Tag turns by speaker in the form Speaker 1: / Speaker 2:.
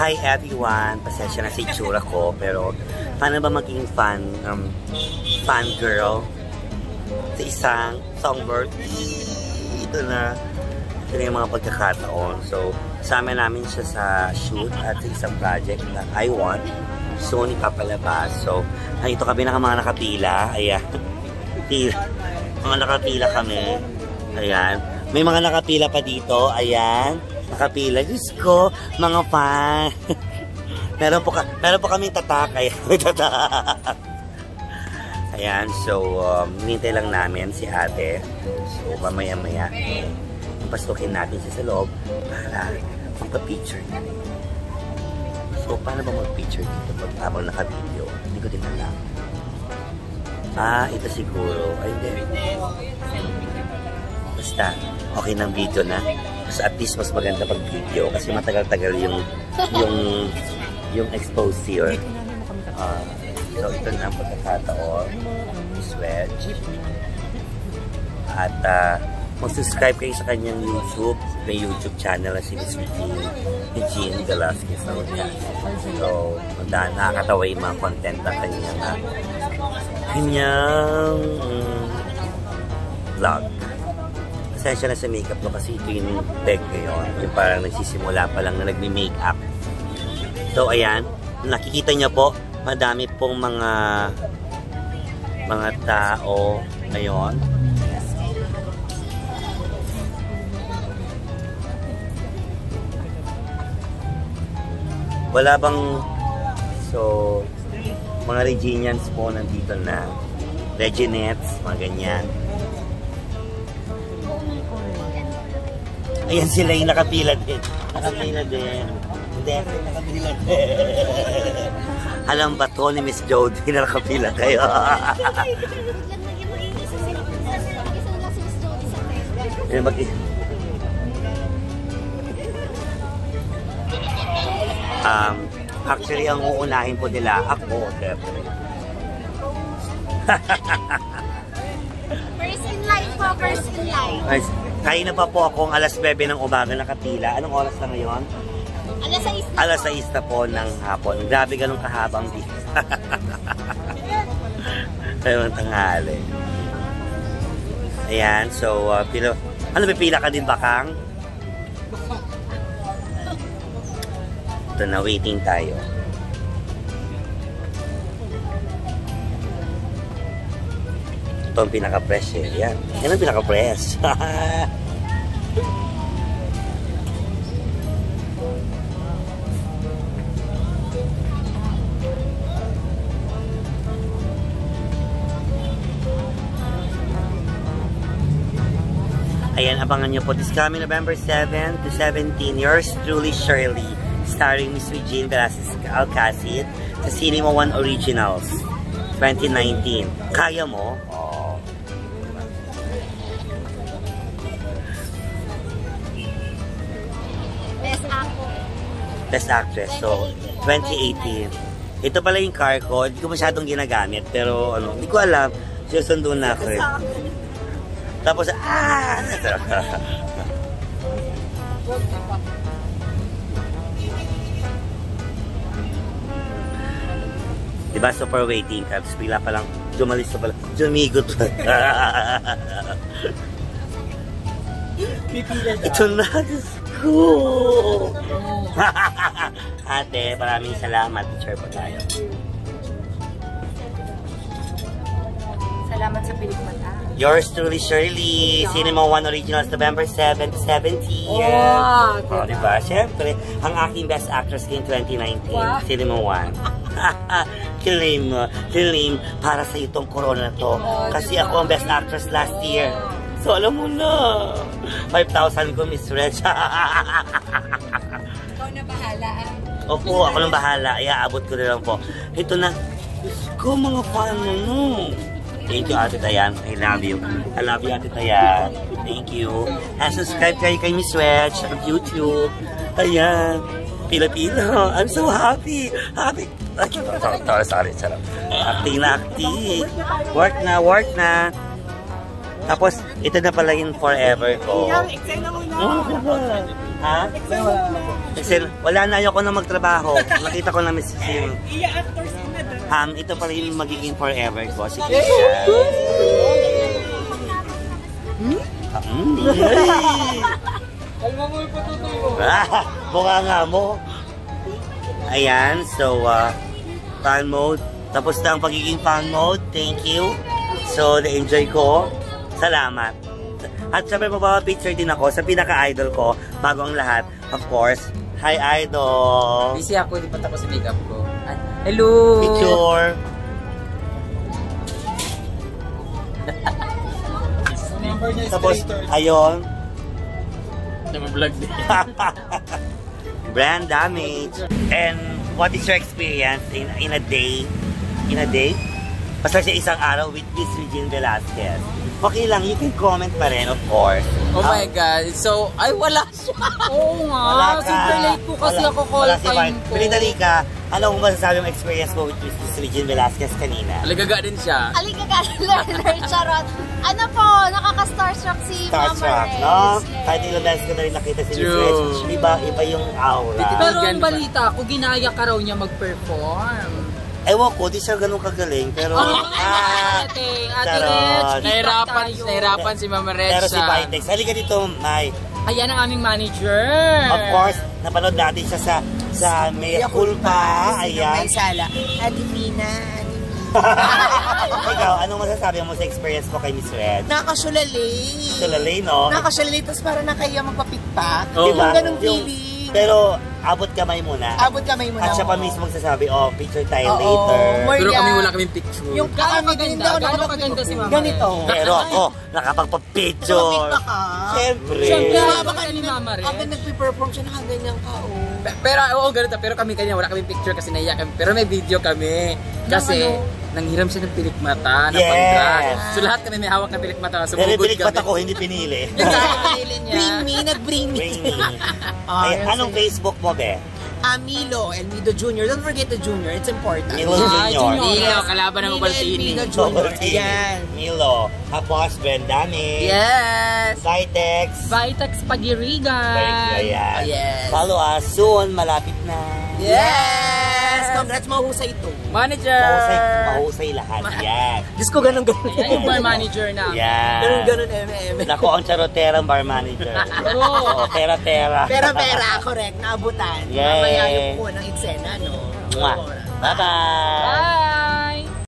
Speaker 1: Hi everyone! Pasensya na sa itsura ko, pero paano ba maging fan, um, fan girl sa isang songbird? Ito na. Ito na yung mga pagkakataon. So, sama namin siya sa shoot at sa isang project na I Want. Soon ipapalabas. So, nandito kami na mga nakapila. Ayan. Pila. Mga nakapila kami. Ayan. May mga nakapila pa dito. Ayan nakapila. Diyos ko, mga fan. meron po, ka, meron po kaming tatak. Ayan, so, um, nintay lang namin si ate. So, mamaya-maya, eh, pasukin natin siya sa loob para magpa-picture niya. So, paano ba mag-picture dito pag habang naka-video? Hindi ko din alam. Ah, ito siguro. Ay, hindi. Basta, okay ng video na. So at least mas maganda pag video kasi matagal-tagal yung yung yung exposure. Uh, so ito na ang pagkakataon. Swedge. At uh, mag-subscribe kayo sa kanyang YouTube. May YouTube channel na si Miss Eugene, Eugene Velasquez. So, yeah. so nakakatawa yung mga content na kanyang uh, kanyang um, vlog pasensya na sa makeup ko kasi ito yung peg ngayon. Yung parang nagsisimula pa lang na nagme-makeup. So, ayan. Nakikita niyo po, madami pong mga mga tao ngayon. Wala bang so mga Reginians po nandito na Reginettes, mga ganyan. Ayan sila yung nakapila din. Nakapila din. Hindi, nakapila din. Alam ba to ni Miss Jody na nakapila kayo? Yan mag Um, actually, ang uunahin po nila, ako, syempre.
Speaker 2: first in line po, first in line.
Speaker 1: Kain na pa po akong alas 9 ng umaga nakapila. Anong oras na ngayon?
Speaker 2: Alas 6
Speaker 1: na Alas 6 na po ng hapon. Grabe ganun kahabang di. Ayun, tanghali. Ayan, so, uh, pilo, ano, pipila ka din ba, Kang? Ito na, waiting tayo. Ito ang pinaka-fresh eh. Yan. Yan ang pinaka-fresh. Ayan, abangan nyo po. This coming November 7 to 17, yours truly, Shirley, starring Miss Regine Velasquez Alcacid sa Cinema One Originals 2019. Kaya mo? Best Actress. So, 2018. Ito pala yung car ko. Hindi ko masyadong ginagamit. Pero, ano, hindi ko alam. Sinusundo na ako eh. Tapos, ah! diba, super waiting ka. Tapos bigla pa lang, dumalis pa pala. Dumigot pa. Ito na. Ko. Ate, maraming salamat. Teacher po tayo.
Speaker 2: Salamat sa pilikmata.
Speaker 1: Yours truly, Shirley. Cinema One Originals, November 7 to 17.
Speaker 2: Wow!
Speaker 1: Oh, diba? Siyempre, ang aking best actress in 2019, wow. Cinema One. Kilim, kilim, para sa itong corona na to. Kasi ako ang best actress last year. So, alam mo na. 5,000 ko, Miss Reg.
Speaker 2: Ikaw na bahala. Ah.
Speaker 1: Opo, ako nang bahala. Iaabot ko na lang po. Ito na. Diyos ko, mga fan mo, no. Thank you, Ate Tayan. I love you. I love you, Ate Tayan. Thank you. And subscribe kayo kay Miss Reg sa YouTube. Ayan. Pila-pila. I'm so happy. Happy. Sorry, sorry, sorry. Acting na acting. Work na, work na. Tapos, ito na pala yung forever ko.
Speaker 2: Yung mo na.
Speaker 1: Oh, diba? Ha? Excel, wala na ayoko na magtrabaho. Nakita ko na Miss Sim. Um, ito pa rin yung magiging forever ko. Si Kisha. Hmm? Ah, mukha nga mo. Ayan, so, uh, fan mode. Tapos na ang pagiging fan mode. Thank you. So, na-enjoy ko. Salamat. At syempre, mapapapicture din ako sa pinaka-idol ko bago ang lahat. Of course, hi idol!
Speaker 3: Busy ako, hindi pa tapos yung makeup ko. Hello!
Speaker 1: Picture! Tapos, ayun,
Speaker 3: Namablog din.
Speaker 1: brand damage. And what is your experience in in a day? In a day? Basta sa isang araw with Miss Regine Velasquez. Okay lang, you can comment pa rin, of course.
Speaker 3: Oh my God. So, ay wala siya. Oo nga. Super late po kasi
Speaker 1: Wala-
Speaker 3: ako call
Speaker 1: wala si
Speaker 3: time ko.
Speaker 1: Dali-dali ka, ano kung masasabi mong experience mo with Miss Regine Velasquez kanina?
Speaker 3: Aligaga din siya.
Speaker 2: Aligaga learner, charot. Ano po, nakaka-starstruck si Mama
Speaker 1: Starstruck,
Speaker 2: Rez.
Speaker 1: no?
Speaker 2: Yes.
Speaker 1: Kahit ilang beses ko na rin nakita si Miss. Reg, iba, iba yung aura.
Speaker 4: Pero ang balita ko, ginaya ka raw niya mag-perform.
Speaker 1: Ewan ko, di siya ganun kagaling, pero... ah,
Speaker 4: ate, ate. Reg,
Speaker 3: Nahirapan, nahirapan si Mama Red
Speaker 1: pero si. Vitex, halika dito, May.
Speaker 4: Ayan ang aming manager.
Speaker 1: Of course, napanood natin siya sa sa Mea Culpa. Ayan.
Speaker 5: May sala. Adivina, adivina.
Speaker 1: Ikaw, anong masasabi mo sa experience mo kay Miss Red?
Speaker 5: Nakasulalay.
Speaker 1: Sulalay, no?
Speaker 5: Nakasulalay, tapos parang nakaya magpapikpak. Yung ganong
Speaker 1: Yung-
Speaker 5: feeling.
Speaker 1: Pero, abot kamay muna.
Speaker 5: Abot kamay mo na.
Speaker 1: At siya pa
Speaker 5: oo.
Speaker 1: mismo magsasabi, oh, picture tayo
Speaker 5: Oo.
Speaker 1: later.
Speaker 5: More-
Speaker 3: Pero kami
Speaker 5: Yeah.
Speaker 3: wala kaming picture.
Speaker 5: Yung
Speaker 4: Gaano
Speaker 5: kami din
Speaker 4: kaganda?
Speaker 5: daw
Speaker 4: Gaano kaganda si Mama
Speaker 5: Ganito.
Speaker 1: Pero ako, nakapagpa-picture.
Speaker 5: Tumapikpak ka.
Speaker 1: Siyempre.
Speaker 4: Siyempre.
Speaker 5: Habang
Speaker 4: Habang ni Mama Red.
Speaker 5: habang nagpe-perform siya, nakaganyan ka, oh.
Speaker 3: Pe- Pero, oo, ganito. Pero kami kanya, wala kaming picture kasi naiyak kami. Pero may video kami. Kasi, nanghiram siya ng pilik mata, ng
Speaker 1: Yes.
Speaker 3: pang-drag. So, lahat kami may hawak ng pilik mata.
Speaker 1: Pero
Speaker 3: Sumugod
Speaker 1: pilik
Speaker 3: kami.
Speaker 1: mata ko, hindi pinili.
Speaker 3: Kakakaili niya.
Speaker 5: Bring me, nag-bring me.
Speaker 1: Bring me.
Speaker 5: Ah,
Speaker 1: Ay,
Speaker 5: yes,
Speaker 1: anong Facebook mo, be?
Speaker 5: Amilo, Elmido Jr. Don't forget the Junior, it's important.
Speaker 1: Milo
Speaker 4: Ah,
Speaker 1: Junior.
Speaker 4: Junior.
Speaker 3: Milo, kalaban ng
Speaker 5: Milo
Speaker 3: Ubaltini.
Speaker 5: Junior.
Speaker 1: Sobertini.
Speaker 5: Ayan.
Speaker 1: Milo. Tapos, Brendami.
Speaker 3: Yes!
Speaker 1: Vitex.
Speaker 4: Vitex Pagirigan.
Speaker 1: Ayan.
Speaker 5: Yes.
Speaker 1: Follow us soon. Malapit na.
Speaker 5: Yes! Congrats, mahusay ito.
Speaker 3: Manager!
Speaker 1: Mahusay, mahusay lahat. Yan.
Speaker 5: Diyos ko, ganun, ganun.
Speaker 4: Ayan yung bar manager na.
Speaker 1: Yan.
Speaker 5: Ganun, ganun, MM.
Speaker 1: Nako, ang charoterang bar manager. Oo. Tera-tera.
Speaker 5: Pera-pera, correct, naabutan.
Speaker 1: Yay.
Speaker 5: Mamaya yung po ng eksena, no?
Speaker 1: Mwah. Bye-bye.
Speaker 4: Bye!